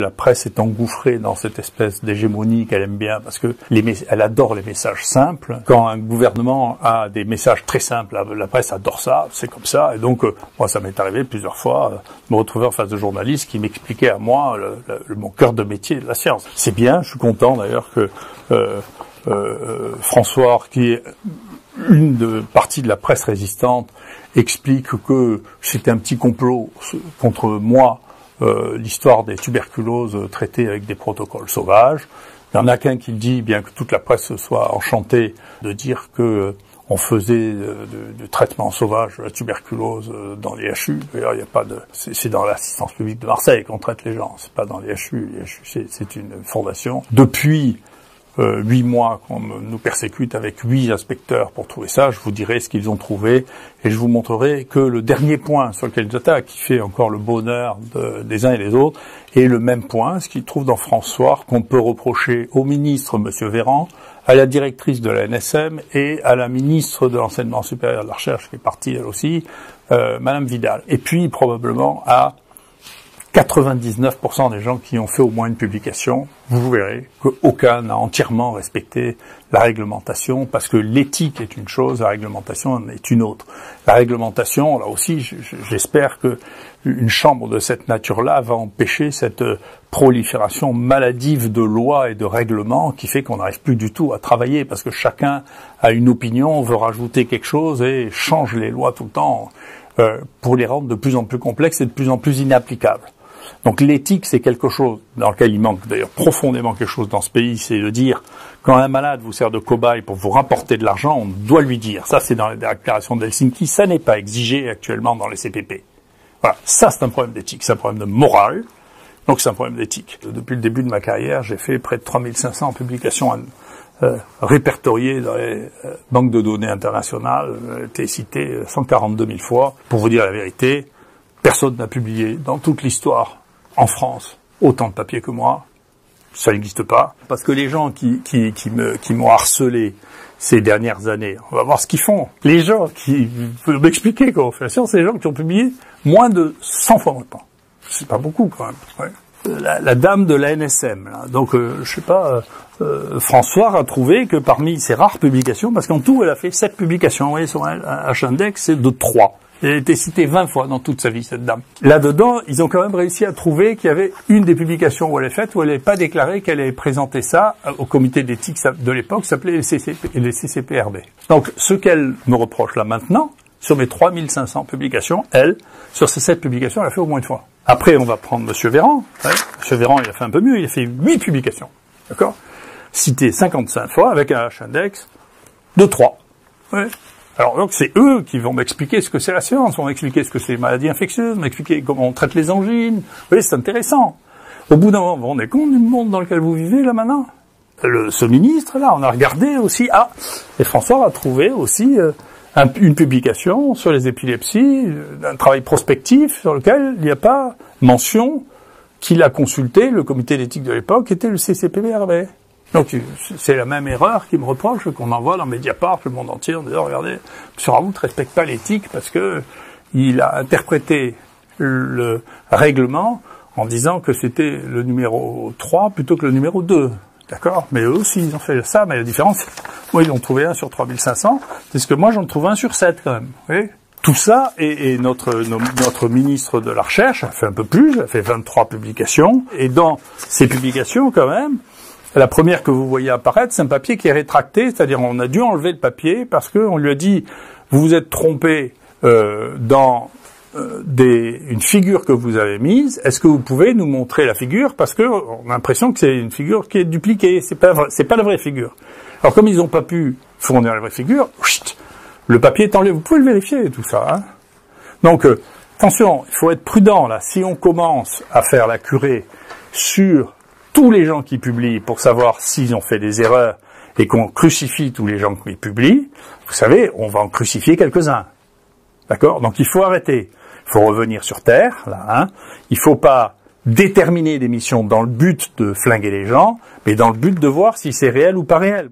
La presse est engouffrée dans cette espèce d'hégémonie qu'elle aime bien parce que elle adore les messages simples. Quand un gouvernement a des messages très simples, la, presse adore ça, c'est comme ça. Et donc, euh, moi, ça m'est arrivé plusieurs fois euh, me retrouver en face de journalistes qui m'expliquaient à moi mon cœur de métier la science. C'est bien, je suis content d'ailleurs que euh, euh, François, qui est une partie de la presse résistante, explique que c'était un petit complot contre moi l'histoire des tuberculoses traitées avec des protocoles sauvages. Il y en a qu'un qui le dit, bien que toute la presse soit enchantée de dire que euh, on faisait du traitement sauvage de la tuberculose euh, dans les HU. D'ailleurs, il n'y a pas de, c'est dans l'assistance publique de Marseille qu'on traite les gens. C'est pas dans les HU. Les HU, c'est une fondation. Depuis euh, huit mois qu'on nous persécute avec huit inspecteurs pour trouver ça. Je vous dirai ce qu'ils ont trouvé et je vous montrerai que le dernier point sur lequel ils attaquent, qui fait encore le bonheur des uns et des autres, est le même point, ce qu'ils trouvent dans François, qu'on peut reprocher au ministre, Monsieur Véran, à la directrice de la NSM et à la ministre de l'enseignement supérieur de la recherche, qui est partie elle aussi, euh, Madame Vidal. Et puis probablement à 99% des gens qui ont fait au moins une publication, vous verrez qu'aucun n'a entièrement respecté la réglementation parce que l'éthique est une chose, la réglementation est une autre. La réglementation, là aussi, j'espère que une chambre de cette nature-là va empêcher cette prolifération maladive de lois et de règlements qui fait qu'on n'arrive plus du tout à travailler parce que chacun a une opinion, veut rajouter quelque chose et change les lois tout le temps euh, pour les rendre de plus en plus complexes et de plus en plus inapplicables. Donc l'éthique, c'est quelque chose dans lequel il manque d'ailleurs profondément quelque chose dans ce pays, c'est de dire quand un malade vous sert de cobaye pour vous rapporter de l'argent, on doit lui dire. Ça, c'est dans la déclaration d'Helsinki, ça n'est pas exigé actuellement dans les CPP. Voilà, ça c'est un problème d'éthique, c'est un problème de morale, donc c'est un problème d'éthique. Depuis le début de ma carrière, j'ai fait près de 3500 publications euh, répertoriées dans les euh, banques de données internationales, euh, été cité 142 000 fois. Pour vous dire la vérité, personne n'a publié dans toute l'histoire en France autant de papier que moi. Ça n'existe pas. Parce que les gens qui, m'ont harcelé ces dernières années, on va voir ce qu'ils font. Les gens qui peuvent m'expliquer comment la science, c'est les gens qui ont publié moins de 100 fois temps. C'est pas beaucoup quand même. La, dame de la NSM, donc euh, je sais pas, euh, euh, François a trouvé que parmi ses rares publications, parce qu'en tout elle a fait sept publications, vous voyez son H-index c'est de 3. Elle a été citée 20 fois dans toute sa vie, cette dame. Là-dedans, ils ont quand même réussi à trouver qu'il y avait une des publications où elle est faite, où elle n'avait pas déclaré qu'elle avait présenté ça au comité d'éthique de l'époque, s'appelait les, CCP, les CCPRB. Donc, ce qu'elle me reproche là maintenant, sur mes 3500 publications, elle, sur ces 7 publications, elle a fait au moins une fois. Après, on va prendre Monsieur Véran. Ouais. Monsieur Véran, il a fait un peu mieux, il a fait 8 publications. D'accord? Cité 55 fois, avec un H-index de 3. Ouais. Alors donc c'est eux qui vont m'expliquer ce que c'est la science, vont m'expliquer ce que c'est les maladies infectieuses, m'expliquer comment on traite les angines. Vous voyez, c'est intéressant. Au bout d'un moment, vous vous rendez compte du monde dans lequel vous vivez là maintenant? Le, Ce ministre là, on a regardé aussi. Ah, et François a trouvé aussi euh, une publication sur les épilepsies, euh, un travail prospectif sur lequel il n'y a pas mention qu'il a consulté le comité d'éthique de l'époque, qui était le CCPBRB. Donc c'est la même erreur qui me reproche qu'on envoie dans Mediapart, le monde entier, en disant regardez, M. Raoult ne respecte pas l'éthique parce que il a interprété le règlement en disant que c'était le numéro 3 plutôt que le numéro 2. D'accord? Mais eux aussi, ils ont fait ça, mais la différence, moi, ils ont trouvé un sur 3500, c'est ce que moi, j'en trouve un sur 7 quand même. Vous voyez? Tout ça, et, notre, notre ministre de la Recherche a fait un peu plus, a fait 23 publications, et dans ces publications, quand même, la première que vous voyez apparaître, c'est un papier qui est rétracté, c'est-à-dire on a dû enlever le papier parce qu'on lui a dit vous vous êtes trompé euh, dans euh, des, une figure que vous avez mise. Est-ce que vous pouvez nous montrer la figure? Parce que on a l'impression que c'est une figure qui est dupliquée. C'est pas c'est pas la vraie figure. Alors comme ils n'ont pas pu fournir la vraie figure, le papier est enlevé. Vous pouvez le vérifier tout ça. Hein Donc euh, attention, il faut être prudent là. Si on commence à faire la curée sur tous les gens qui publient pour savoir s'ils ont fait des erreurs et qu'on crucifie tous les gens qui publient, vous savez, on va en crucifier quelques-uns. D'accord? Donc il faut arrêter. Il faut revenir sur Terre, là. Hein il faut pas déterminer des missions dans le but de flinguer les gens, mais dans le but de voir si c'est réel ou pas réel.